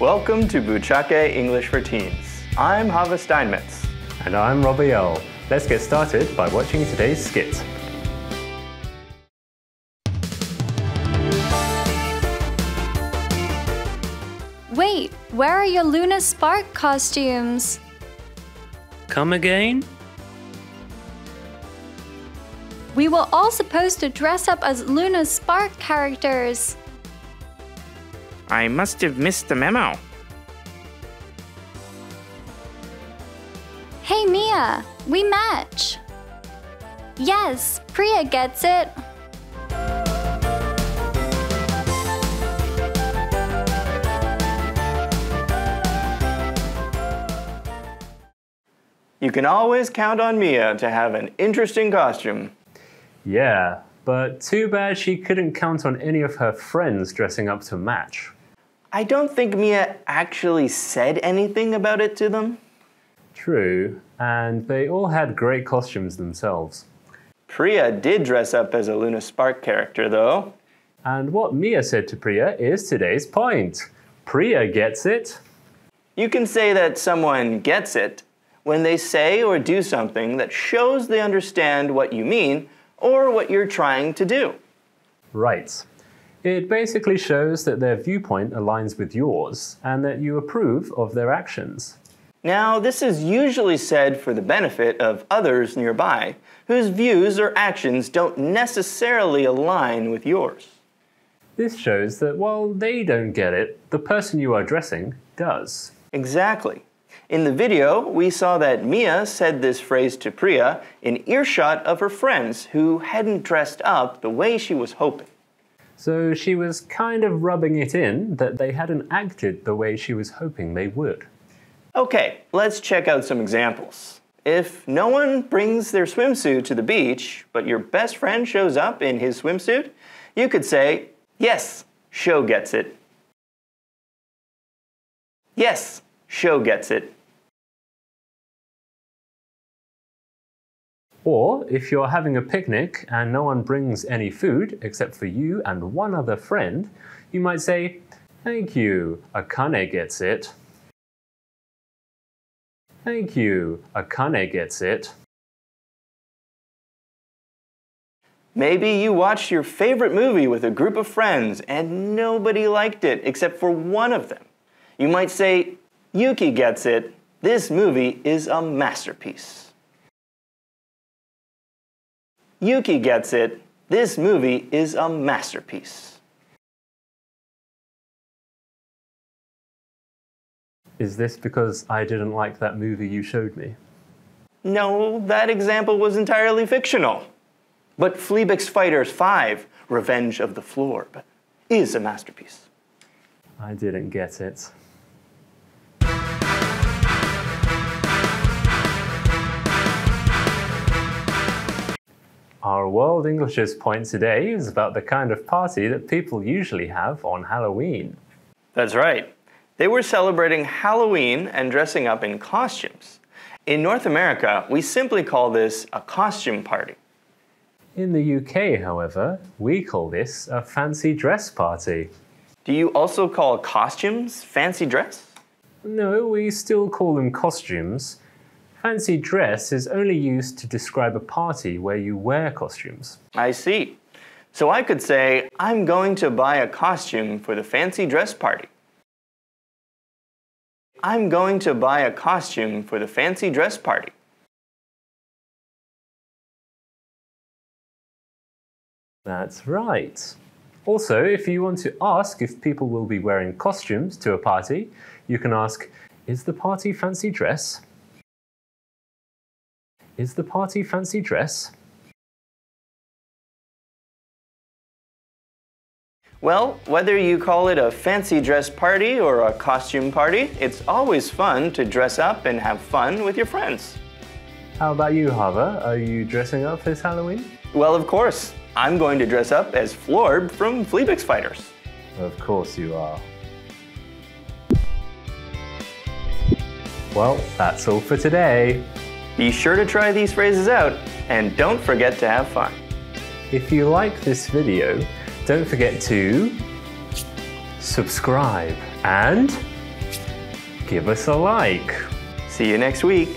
Welcome to Buchake English for Teens. I'm Hava Steinmetz. And I'm Robbie L. Let's get started by watching today's skit. Wait, where are your Luna Spark costumes? Come again? We were all supposed to dress up as Luna Spark characters. I must have missed the memo. Hey Mia, we match. Yes, Priya gets it. You can always count on Mia to have an interesting costume. Yeah, but too bad she couldn't count on any of her friends dressing up to match. I don't think Mia actually said anything about it to them. True, and they all had great costumes themselves. Priya did dress up as a Luna Spark character, though. And what Mia said to Priya is today's point. Priya gets it. You can say that someone gets it when they say or do something that shows they understand what you mean or what you're trying to do. Right. It basically shows that their viewpoint aligns with yours and that you approve of their actions. Now, this is usually said for the benefit of others nearby whose views or actions don't necessarily align with yours. This shows that while they don't get it, the person you are addressing does. Exactly. In the video, we saw that Mia said this phrase to Priya in earshot of her friends who hadn't dressed up the way she was hoping. So she was kind of rubbing it in that they hadn't acted the way she was hoping they would. Okay, let's check out some examples. If no one brings their swimsuit to the beach, but your best friend shows up in his swimsuit, you could say, Yes, Sho gets it. Yes, Sho gets it. Or if you're having a picnic and no one brings any food except for you and one other friend, you might say, Thank you, Akane gets it. Thank you, Akane gets it. Maybe you watched your favorite movie with a group of friends and nobody liked it except for one of them. You might say, Yuki gets it. This movie is a masterpiece. Yuki gets it. This movie is a masterpiece. Is this because I didn't like that movie you showed me? No, that example was entirely fictional. But Fleabix Fighters 5, Revenge of the Florb, is a masterpiece. I didn't get it. Our World English's point today is about the kind of party that people usually have on Halloween. That's right. They were celebrating Halloween and dressing up in costumes. In North America, we simply call this a costume party. In the UK, however, we call this a fancy dress party. Do you also call costumes fancy dress? No, we still call them costumes. Fancy dress is only used to describe a party where you wear costumes. I see. So I could say, I'm going to buy a costume for the fancy dress party. I'm going to buy a costume for the fancy dress party. That's right. Also, if you want to ask if people will be wearing costumes to a party, you can ask, Is the party fancy dress? Is the party fancy dress? Well, whether you call it a fancy dress party or a costume party, it's always fun to dress up and have fun with your friends. How about you, Hava? Are you dressing up this Halloween? Well, of course. I'm going to dress up as Florb from Fleabix Fighters. Of course you are. Well, that's all for today. Be sure to try these phrases out and don't forget to have fun. If you like this video, don't forget to subscribe and give us a like. See you next week.